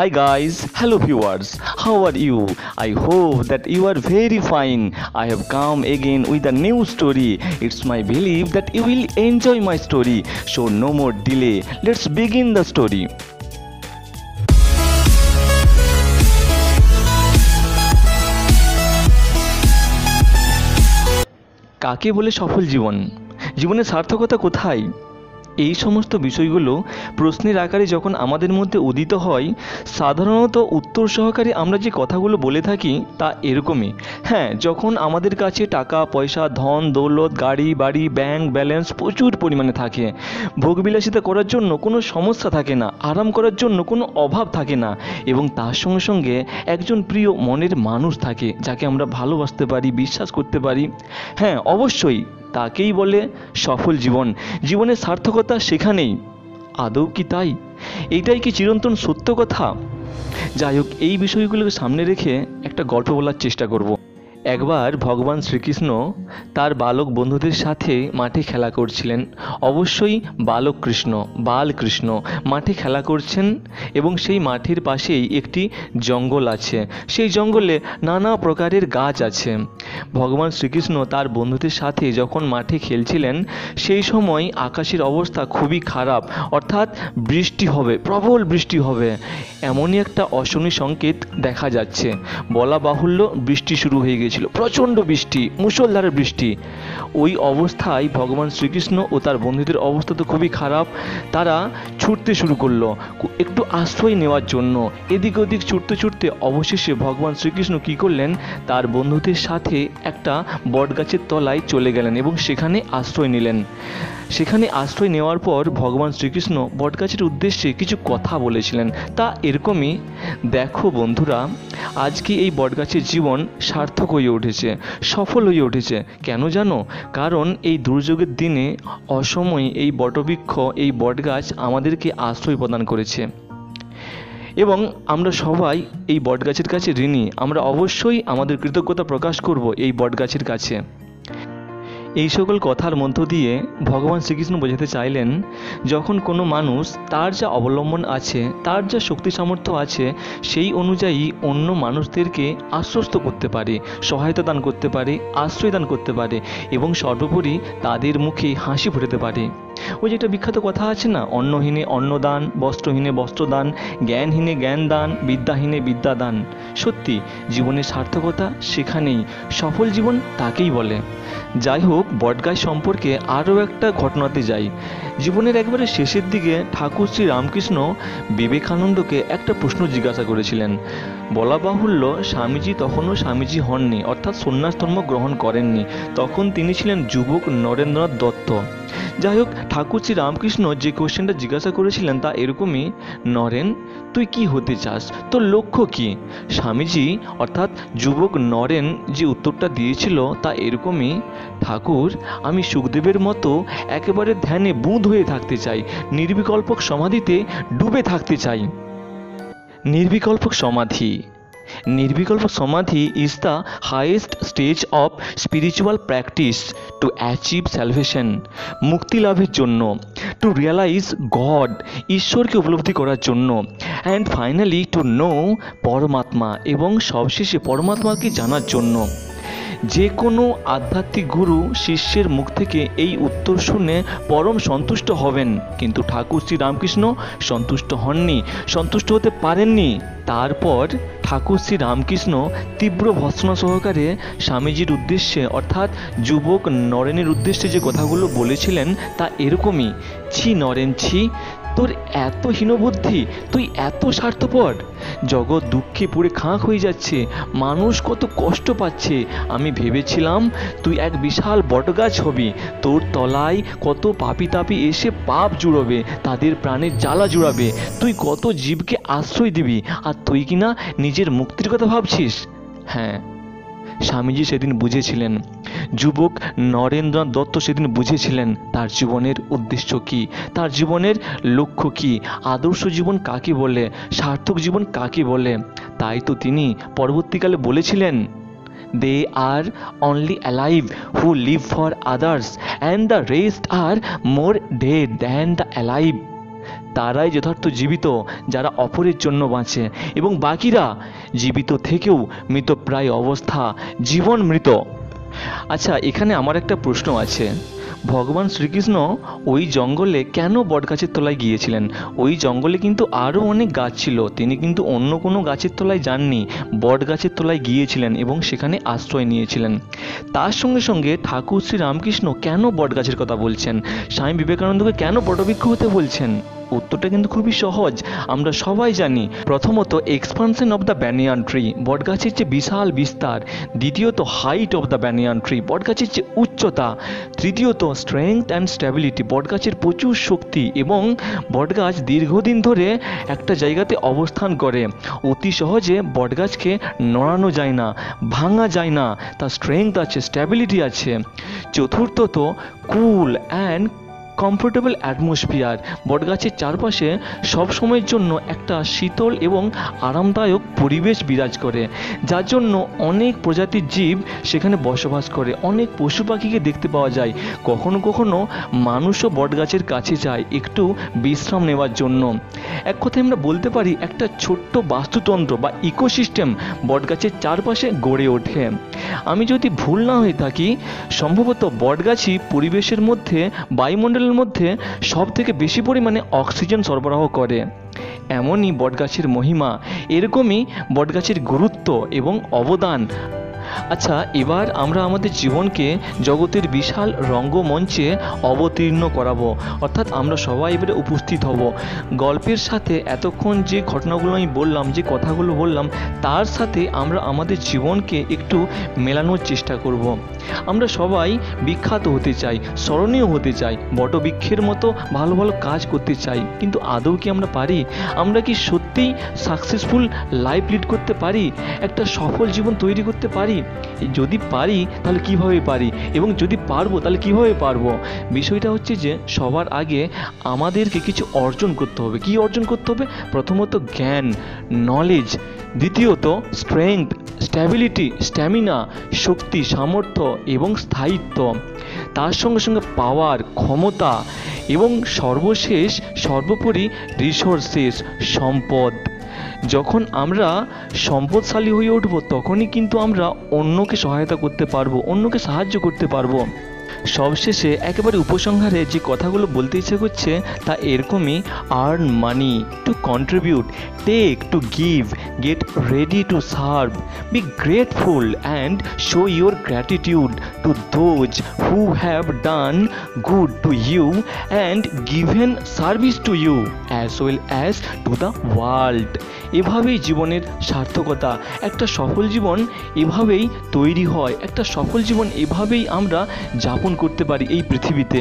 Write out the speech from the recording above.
Hi guys, hello viewers. How are you? I hope that you are very fine. I have come again with a new story. It's my belief that you will enjoy my story. So no more delay. Let's begin the story. কাকে বলে সফল জীবন জীবনের সার্থকতা কোথায় এই সমস্ত বিষয়গুলো প্রশ্নের আকারে যখন আমাদের মধ্যে উদিত হয়, সাধারণত উত্তর সহকারে আমরা যে কথাগুলো বলে থাকি তা এরকমই। হ্যাঁ যখন আমাদের কাছে টাকা, পয়সা, ধন, দৌলত, গাড়ি, বাড়ি ব্যাংক ব্যালেন্স প্রচুর পরিমাণে থাকে। ভোগবিলাসিতা করার জন্য কোনো সমস্যা থাকে না, আরাম করার জন্য কোনো অভাব থাকে না এবং তার সঙ্গে সঙ্গে একজন প্রিয় মনের মানুষ থাকে, যাকে আমরা ভালোবাসতে পারি, বিশ্বাস করতে পারি। হ্যাঁ অবশ্যই তাকেই বলে সফল জীবন। জীবনের সার্থকতা সেখানেই। আদৌ কি তাই? এইটাই কি চিরন্তন সত্য কথা? যাই হোক, এই বিষয়গুলোকে সামনে রেখে একটা গল্প বলার চেষ্টা করব। একবার ভগবান শ্রীকৃষ্ণ তার বালক বন্ধুদের সাথে মাঠে খেলা করছিলেন। অবশ্যই বালক কৃষ্ণ বালকৃষ্ণ মাঠে খেলা করছেন এবং সেই মাঠের পাশেই একটি জঙ্গল আছে। সেই জঙ্গলে নানা প্রকারের গাছ আছে। ভগবান শ্রীকৃষ্ণ তার বন্ধুদের সাথে যখন মাঠে খেলছিলেন, সেই সময় আকাশের অবস্থা খুবই খারাপ। অর্থাৎ বৃষ্টি হবে, প্রবল বৃষ্টি হবে। এমনই একটা অশনি সংকেত দেখা যাচ্ছে। বলা বাহুল্য, বৃষ্টি শুরু হয়ে গিয়েছিল। প্রচণ্ড বৃষ্টি, মুষলধারে বৃষ্টি। ওই অবস্থায় ভগবান শ্রীকৃষ্ণ ও তার বন্ধুদের অবস্থা তো খুবই খারাপ। তারা ছুটতে শুরু করল একটু আশ্রয় নেওয়ার জন্য। এদিক ওদিক ছুটতে ছুটতে অবশেষে ভগবান শ্রীকৃষ্ণ কী করলেন? তার বন্ধুদের সাথে একটা বটগাছের তলায় চলে গেলেন এবং সেখানে আশ্রয় নিলেন। সেখানে আশ্রয় নেওয়ার পর ভগবান শ্রীকৃষ্ণ বটগাছের উদ্দেশ্যে কিছু কথা বলেছিলেন। তা এরকমই, দেখো বন্ধুরা, আজকে এই বটগাছের জীবন সার্থক হয়ে উঠেছে, সফল হয়ে উঠেছে। কেন জানো? কারণ এই দুর্যোগের দিনে অসময়ে এই বটবৃক্ষ, এই বটগাছ আমাদেরকে আশ্রয় প্রদান করেছে। এবং আমরা সবাই এই বটগাছের কাছে ঋণী। আমরা অবশ্যই আমাদের কৃতজ্ঞতা প্রকাশ করব এই বটগাছের কাছে। এই সকল কথার মধ্য দিয়ে ভগবান শ্রীকৃষ্ণ বোঝাতে চাইলেন, যখন কোনো মানুষ তার যা অবলম্বন আছে, তার যা শক্তি সামর্থ্য আছে, সেই অনুযায়ী অন্য মানুষদেরকে আশ্বস্ত করতে পারে, সহায়তা দান করতে পারে, আশ্রয় দান করতে পারে এবং সর্বোপরি তাদের মুখে হাসি ফোটাতে পারে। ওই যে একটা বিখ্যাত কথা আছে না, অন্নহীনে অন্নদান, বস্ত্রহীনে বস্ত্রদান, জ্ঞানহীনে জ্ঞান দান বিদ্যাহীনে বিদ্যা দান সত্যি, জীবনের সার্থকতা সেখানেই, সফল জীবন তাকেই বলে। যাই হোক বটগাছ সম্পর্কে আরও একটা ঘটনাতে যাই। জীবনের একবারে শেষের দিকে ঠাকুর শ্রী রামকৃষ্ণ বিবেকানন্দকে একটা প্রশ্ন জিজ্ঞাসা করেছিলেন। বলা বাহুল্য, স্বামীজি তখনও স্বামীজি হননি, অর্থাৎ সন্ন্যাস ধর্ম গ্রহণ করেননি। তখন তিনি ছিলেন যুবক নরেন্দ্রনাথ দত্ত। যাই হোক ঠাকুর শ্রী রামকৃষ্ণ যে কোশ্চেনটা জিজ্ঞাসা করেছিলেন তা এরকমই। নরেন, তুই কি হতে চাস? তোর লক্ষ্য কি? স্বামীজি, অর্থাৎ যুবক নরেন যে উত্তরটা দিয়েছিল তা এরকমই। ঠাকুর, আমি সুখদেবের মতো একেবারে ধ্যানে বুঁদ হয়ে থাকতে চাই। নির্বিকল্পক সমাধিতে ডুবে থাকতে চাই। নির্বিকল্পক সমাধি। Nirvikalpa samadhi is the highest stage of spiritual practice to achieve salvation মুক্তি লাভের জন্য টু রিয়ালাইজ গড ঈশ্বরকে উপলব্ধি করার জন্য অ্যান্ড ফাইনালি টু নো পরমাত্মা এবং সবশেষে পরমাত্মাকে জানার জন্য। যে কোনো আধ্যাত্মিক গুরু শিষ্যের মুখ থেকে এই উত্তর শুনে পরম সন্তুষ্ট হবেন। কিন্তু ঠাকুর শ্রী রামকৃষ্ণ সন্তুষ্ট হননি, সন্তুষ্ট হতে পারেননি। তারপর ঠাকুর শ্রী রামকৃষ্ণ তীব্র ভৎসনা সহকারে স্বামীজির উদ্দেশ্যে, অর্থাৎ যুবক নরেনের উদ্দেশ্যে যে কথাগুলো বলেছিলেন তা এরকমই, ছি নরেন, ছি। তোর এত হীনবুদ্ধি, তুই এত স্বার্থপর। জগৎ দুঃখে পুড়ে খাঁক হয়ে যাচ্ছে, মানুষ কত কষ্ট পাচ্ছে। আমি ভেবেছিলাম তুই এক বিশাল বটগাছ হবি, তোর তলায় কত পাপি তাপি এসে পাপ জুড়বে, তাদের প্রাণের জ্বালা জুড়াবে। তুই কত জীবকে আশ্রয় দিবি, আর তুই কিনা নিজের মুক্তির কথা ভাবছিস? হ্যাঁ স্বামীজি সেদিন বুঝেছিলেন। যুবক নরেন্দ্রনাথ দত্ত সেদিন বুঝেছিলেন তার জীবনের উদ্দেশ্য কি, তার জীবনের লক্ষ্য কি, আদর্শ জীবন কাকে বলে, সার্থক জীবন কাকে বলে, তাই তো তিনি পরবর্তীকালে বলেছিলেন they are only alive who live for others and the rest are more dead than the alive তারাই যথার্থ জীবিত, যারা অপরের জন্য বাঁচে, এবং বাকিরা জীবিত থেকেও মৃতপ্রায় অবস্থা, জীবন মৃত। আচ্ছা এখানে আমার একটা প্রশ্ন আছে। ভগবান শ্রীকৃষ্ণ ওই জঙ্গলে কেন বটগাছের তলায় গিয়েছিলেন? ওই জঙ্গলে কিন্তু আরও অনেক গাছ ছিল, তিনি কিন্তু অন্য কোনো গাছের তলায় যাননি বট গাছের তলায় গিয়েছিলেন এবং সেখানে আশ্রয় নিয়েছিলেন। তার সঙ্গে সঙ্গে ঠাকুর শ্রী রামকৃষ্ণ কেন বট গাছের কথা বলছেন? স্বামী বিবেকানন্দকে কেন বটবৃক্ষ হতে বলছেন? উত্তরটা কিন্তু খুবই সহজ। আমরা সবাই জানি, প্রথমত expansion of the banyan tree বটগাছের যে বিশাল বিস্তার। দ্বিতীয়ত height of the banyan tree বটগাছের যে উচ্চতা। তৃতীয়ত স্ট্রেংথ অ্যান্ড স্ট্যাবিলিটি বটগাছের প্রচুর শক্তি এবং বটগাছ দীর্ঘদিন ধরে একটা জায়গাতে অবস্থান করে। অতি সহজে বটগাছকে নড়ানো যায় না, ভাঙা যায় না, তার স্ট্রেংথ আছে স্ট্যাবিলিটি আছে। চতুর্থত কুল অ্যান্ড কমফোর্টেবল অ্যাটমসফিয়ার বটগাছের চারপাশে সব সময়ের জন্য একটা শীতল এবং আরামদায়ক পরিবেশ বিরাজ করে, যার জন্য অনেক প্রজাতির জীব সেখানে বসবাস করে। অনেক পশু পাখিকে দেখতে পাওয়া যায়। কখনো কখনো মানুষও বটগাছের কাছে যায় একটু বিশ্রাম নেওয়ার জন্য। এক কথায় আমরা বলতে পারি, একটা ছোট্ট বাস্তুতন্ত্র বা ইকোসিস্টেম বটগাছের চারপাশে গড়ে ওঠে। আমি যদি ভুল না হয়ে থাকি, সম্ভবত বটগাছই পরিবেশের মধ্যে বায়ুমণ্ডলের মধ্যে সব থেকে বেশি পরিমাণে অক্সিজেন সরবরাহ করে। এমনই বটগাছের মহিমা, এরকমই বটগাছের গুরুত্ব এবং অবদান আচ্ছা এবার আমরা আমাদের জীবনকে জগতের বিশাল রঙ্গমঞ্চে অবতীর্ণ করাবো। অর্থাৎ আমরা সবাই এবারে উপস্থিত হব। গল্পের সাথে এতক্ষণ যে ঘটনাগুলো আমি বললাম, যে কথাগুলো বললাম, তার সাথে আমরা আমাদের জীবনকে একটু মেলানোর চেষ্টা করব। আমরা সবাই বিখ্যাত হতে চাই, স্মরণীয় হতে চাই, বটবৃক্ষের মতো ভালো ভালো কাজ করতে চাই। কিন্তু আদৌ কি আমরা পারি? আমরা কি সত্যিই সাকসেসফুল লাইফ লিড করতে পারি? একটা সফল জীবন তৈরি করতে পারি? যদি পারি, তাহলে কীভাবে পারি? এবং যদি পারব, তাহলে কীভাবে পারব? বিষয়টা হচ্ছে যে, সবার আগে আমাদেরকে কিছু অর্জন করতে হবে। কি অর্জন করতে হবে? প্রথমত জ্ঞান নলেজ দ্বিতীয়ত স্ট্রেংথ স্ট্যাবিলিটি স্ট্যামিনা শক্তি, সামর্থ্য এবং স্থায়িত্ব। তার সঙ্গে সঙ্গে পাওয়ার ক্ষমতা এবং সর্বশেষ, সর্বোপরি রিসোর্সেস সম্পদ। যখন আমরা সম্পদশালী হয়ে উঠব, তখনই কিন্তু আমরা অন্যকে সহায়তা করতে পারব, অন্যকে সাহায্য করতে পারব। সবশেষে একেবারে উপসংহারে যে কথাগুলো বলতে ইচ্ছে করছে তা এরকমই earn money to contribute take to give get ready to serve be grateful and show your gratitude to those who have done good to you and given service to you as well as to the world এভাবেই জীবনের সার্থকতা, একটা সফল জীবন এভাবেই তৈরি হয়, একটা সফল জীবন এভাবেই আমরা যাপন স্থাপন করতে পারি এই পৃথিবীতে।